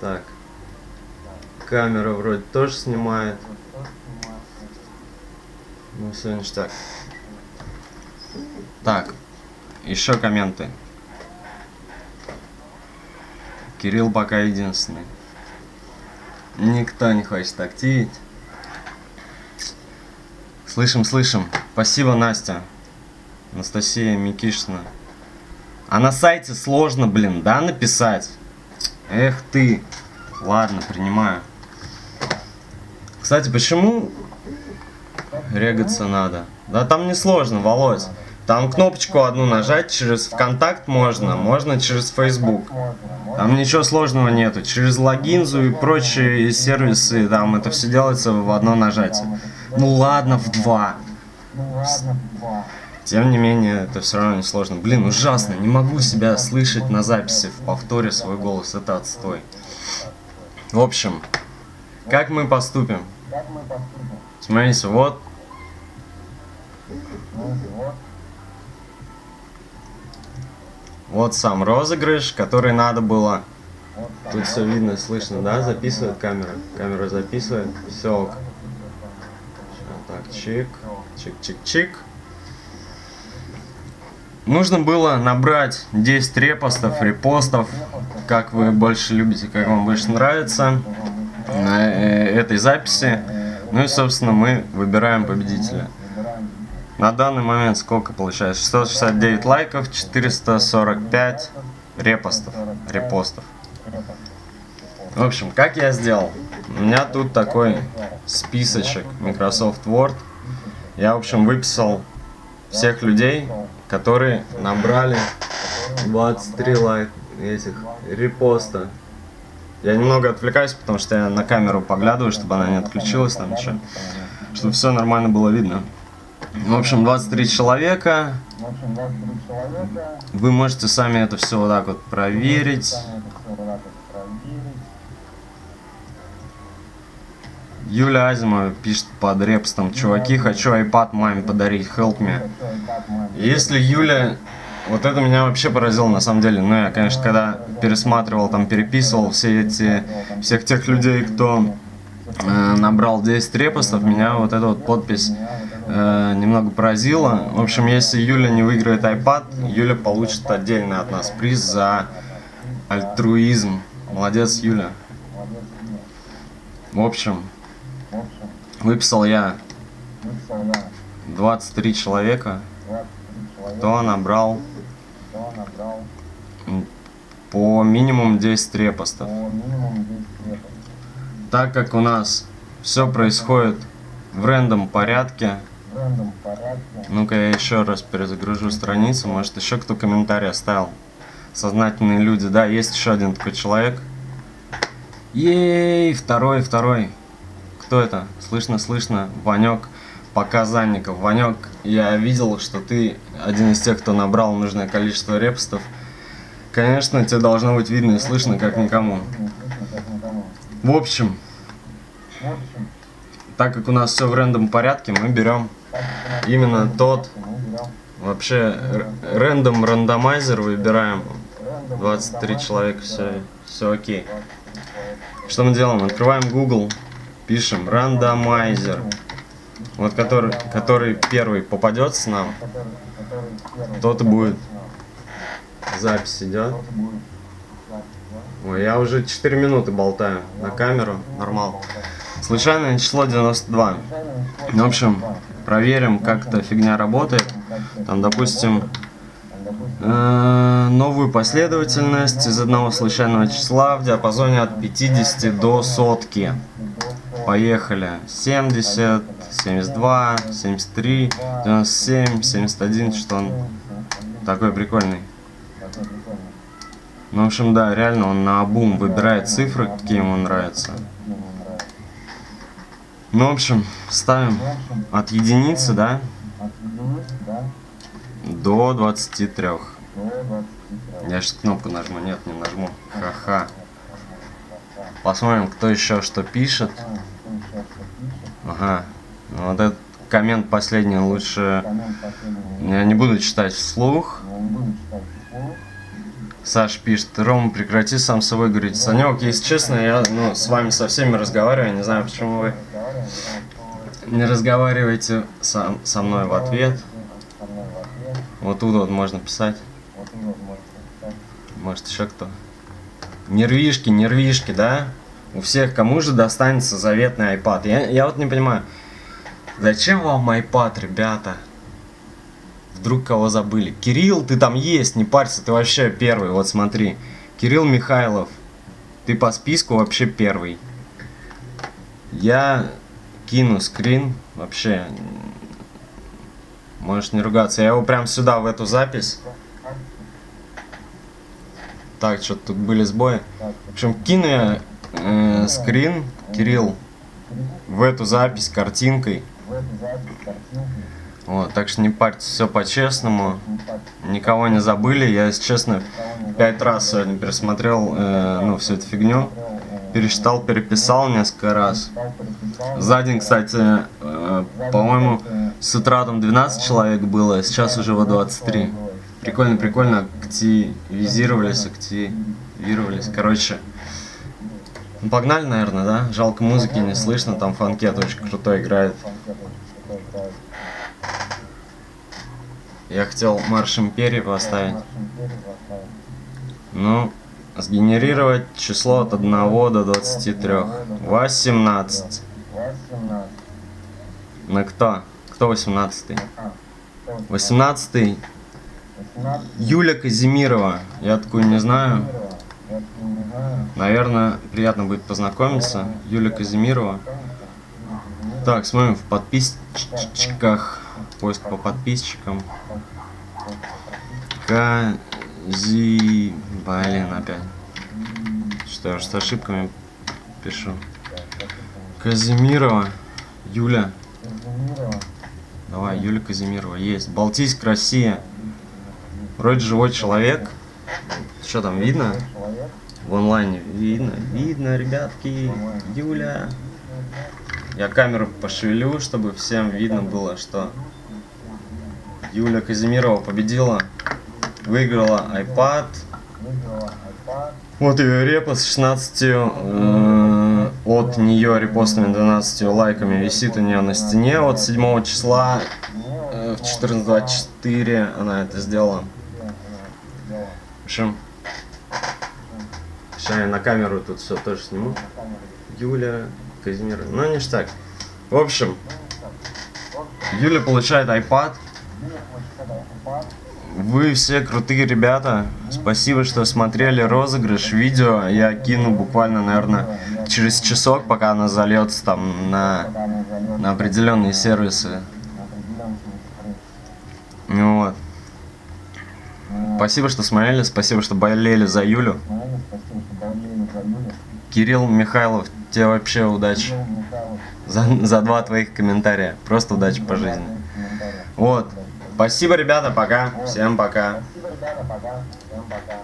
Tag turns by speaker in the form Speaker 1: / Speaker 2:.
Speaker 1: Так. Камера вроде тоже снимает. Ну, все ништяк. Так. Еще комменты. Кирилл пока единственный. Никто не хочет активить. Слышим, слышим. Спасибо, Настя. Анастасия Микишина. А на сайте сложно, блин, да, написать? Эх ты. Ладно, принимаю. Кстати, почему регаться надо? Да там не сложно, Володь. Там кнопочку одну нажать, через ВКонтакт можно, можно через Facebook. Там ничего сложного нету. Через логинзу и прочие сервисы, там это все делается в одно нажатие. Ну ладно, в два. Тем не менее, это все равно не сложно. Блин, ужасно, не могу себя слышать на записи, в повторе свой голос, это отстой. В общем, как мы поступим? Смотрите, вот Вот сам розыгрыш, который надо было. Тут все видно, слышно, да? Записывает камера. Камера записывает. Все. Так, чик, чик-чик-чик. Нужно было набрать 10 репостов, репостов, как вы больше любите, как вам больше нравится на э, этой записи. Ну и, собственно, мы выбираем победителя. На данный момент сколько получается? 669 лайков, 445 репостов. Репостов. В общем, как я сделал? У меня тут такой списочек Microsoft Word. Я, в общем, выписал всех людей, которые набрали 23 лайк этих репоста. Я немного отвлекаюсь, потому что я на камеру поглядываю, чтобы она не отключилась там ничего. Чтобы все нормально было видно. В общем, 23 человека. Вы можете сами это все вот так вот проверить. Юля Азимова пишет под репстом, чуваки, хочу iPad маме подарить, help me. Если Юля, вот это меня вообще поразило на самом деле, ну я, конечно, когда пересматривал, там переписывал все эти, всех тех людей, кто э, набрал 10 репостов, меня вот эта вот подпись э, немного поразило. В общем, если Юля не выиграет iPad, Юля получит отдельный от нас приз за альтруизм. Молодец, Юля. В общем, выписал я 23 человека, кто набрал. По минимум 10 репостов. Так как у нас все происходит в рандом порядке, ну-ка я еще раз перезагружу страницу, может еще кто комментарий оставил. Сознательные люди, да, есть еще один такой человек. Ей, второй, второй. Кто это? Слышно, слышно. Ванек Показанников. Ванек, я видел, что ты один из тех, кто набрал нужное количество репостов. Конечно, тебе должно быть видно и слышно, как никому. В общем, так как у нас все в рандом порядке, мы берем именно тот вообще рандом рандомайзер выбираем 23 человека все все окей что мы делаем открываем google пишем рандомайзер вот который который первый попадется нам тот и будет запись идет Ой, я уже 4 минуты болтаю на камеру, нормал. Случайное число 92. В общем, проверим, как эта фигня работает. Там, допустим, э, новую последовательность из одного случайного числа в диапазоне от 50 до сотки. Поехали. 70, 72, 73, 97, 71, что он такой прикольный. Ну, в общем, да, реально он на обум выбирает цифры, какие ему нравятся. Ну, в общем, ставим от единицы, да, до 23. Я сейчас кнопку нажму, нет, не нажму. Ха-ха. Посмотрим, кто еще что пишет. Ага. Вот этот коммент последний лучше... Я не буду читать вслух. Саш пишет, Рома, прекрати сам с собой говорить. Санек, если честно, я ну, с вами со всеми разговариваю, не знаю, почему вы не разговариваете со, со мной в ответ. Вот тут вот можно писать. Может еще кто? Нервишки, нервишки, да? У всех кому же достанется заветный iPad? Я, я вот не понимаю. Зачем вам iPad, ребята? Вдруг кого забыли. Кирилл, ты там есть, не парься, ты вообще первый. Вот смотри. Кирилл Михайлов. Ты по списку вообще первый. Я кину скрин. Вообще. Можешь не ругаться. Я его прям сюда, в эту запись. Так, что-то тут были сбои. В общем, кину я э, скрин, Кирилл, в эту запись картинкой. Вот, так что не парьтесь, все по-честному. Никого не забыли. Я, если честно, пять раз сегодня пересмотрел э, ну, всю эту фигню. Пересчитал, переписал несколько раз. За день, кстати, э, по-моему, с утра там 12 человек было, а сейчас уже во 23. Прикольно, прикольно активизировались, активировались. Короче, ну, погнали, наверное, да? Жалко музыки не слышно, там фанкет очень крутой играет. Я хотел марш империи поставить. Ну, сгенерировать число от 1 до 23. 18. На кто? Кто 18? 18. Юля Казимирова. Я такую не знаю. Наверное, приятно будет познакомиться. Юля Казимирова. Так, смотрим в подписчиках. Поиск по подписчикам. Кази... Блин, опять. Что я с ошибками пишу. Казимирова. Юля. Давай, Юля Казимирова. Есть. Балтийск, Россия. Вроде живой человек. Что там, видно? В онлайне видно. Видно, ребятки. Юля. Я камеру пошевелю, чтобы всем видно было, что Юля Казимирова победила. Выиграла iPad. Вот ее репост с 16 э, от нее репостами 12 лайками висит у нее на стене. Вот 7 числа э, в 14.24 она это сделала. В общем, сейчас я на камеру тут все тоже сниму. Юля Казимир. Ну, ништяк. В общем, Юля получает iPad. Вы все крутые ребята. Спасибо, что смотрели розыгрыш. Видео я кину буквально, наверное, через часок, пока она зальется там на, на определенные сервисы. Ну вот. Спасибо, что смотрели, спасибо, что болели за Юлю. Кирилл Михайлов, тебе вообще удачи. За, за два твоих комментария. Просто удачи по жизни. Вот. Спасибо, ребята, пока. Всем пока. Спасибо, ребята, пока. Всем пока.